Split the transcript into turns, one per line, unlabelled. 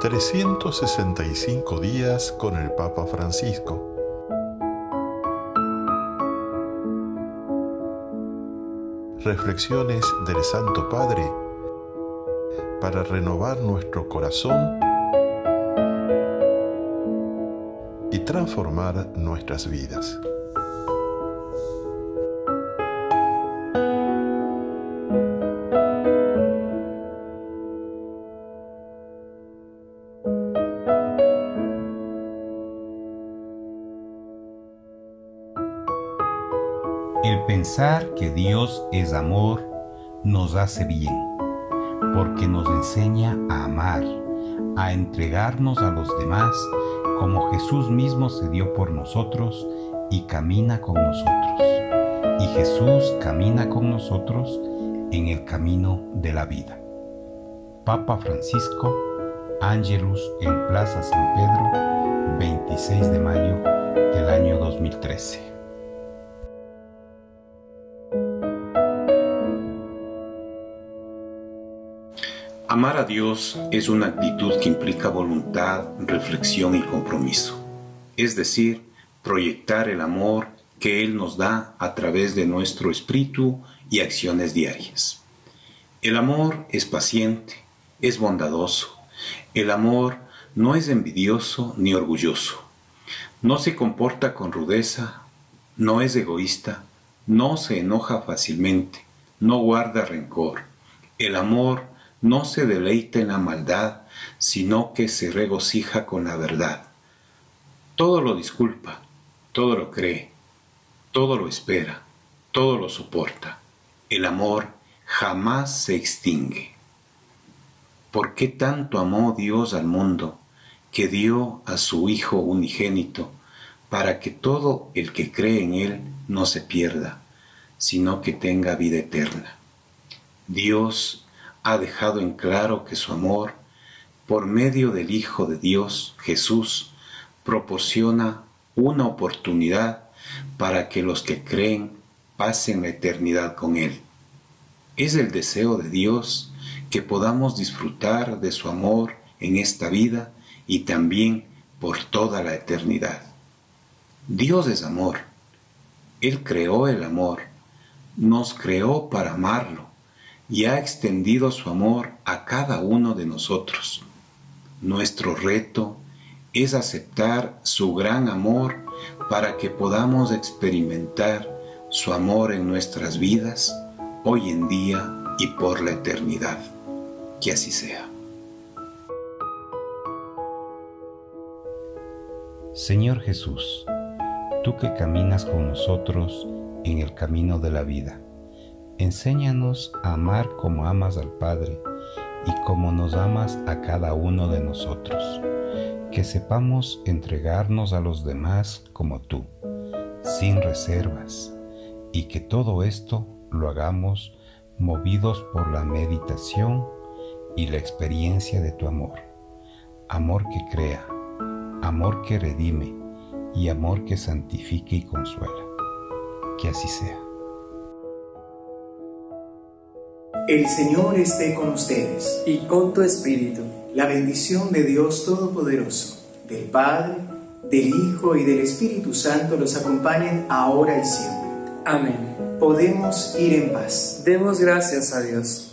365 días con el Papa Francisco. Reflexiones del Santo Padre para renovar nuestro corazón y transformar nuestras vidas.
El pensar que Dios es amor nos hace bien, porque nos enseña a amar, a entregarnos a los demás como Jesús mismo se dio por nosotros y camina con nosotros. Y Jesús camina con nosotros en el camino de la vida. Papa Francisco, Angelus en Plaza San Pedro, 26 de mayo del año 2013. Amar a Dios es una actitud que implica voluntad, reflexión y compromiso, es decir, proyectar el amor que Él nos da a través de nuestro espíritu y acciones diarias. El amor es paciente, es bondadoso, el amor no es envidioso ni orgulloso, no se comporta con rudeza, no es egoísta, no se enoja fácilmente, no guarda rencor. El amor no se deleita en la maldad, sino que se regocija con la verdad. Todo lo disculpa, todo lo cree, todo lo espera, todo lo soporta. El amor jamás se extingue. ¿Por qué tanto amó Dios al mundo que dio a su Hijo unigénito para que todo el que cree en Él no se pierda, sino que tenga vida eterna? Dios ha dejado en claro que su amor, por medio del Hijo de Dios, Jesús, proporciona una oportunidad para que los que creen pasen la eternidad con Él. Es el deseo de Dios que podamos disfrutar de su amor en esta vida y también por toda la eternidad. Dios es amor. Él creó el amor, nos creó para amarlo y ha extendido su amor a cada uno de nosotros. Nuestro reto es aceptar su gran amor para que podamos experimentar su amor en nuestras vidas, hoy en día y por la eternidad. Que así sea. Señor Jesús, tú que caminas con nosotros en el camino de la vida, Enséñanos a amar como amas al Padre y como nos amas a cada uno de nosotros. Que sepamos entregarnos a los demás como tú, sin reservas, y que todo esto lo hagamos movidos por la meditación y la experiencia de tu amor. Amor que crea, amor que redime y amor que santifique y consuela. Que así sea.
El Señor esté con ustedes.
Y con tu espíritu.
La bendición de Dios Todopoderoso, del Padre, del Hijo y del Espíritu Santo los acompañen ahora y siempre.
Amén.
Podemos ir en paz.
Demos gracias a Dios.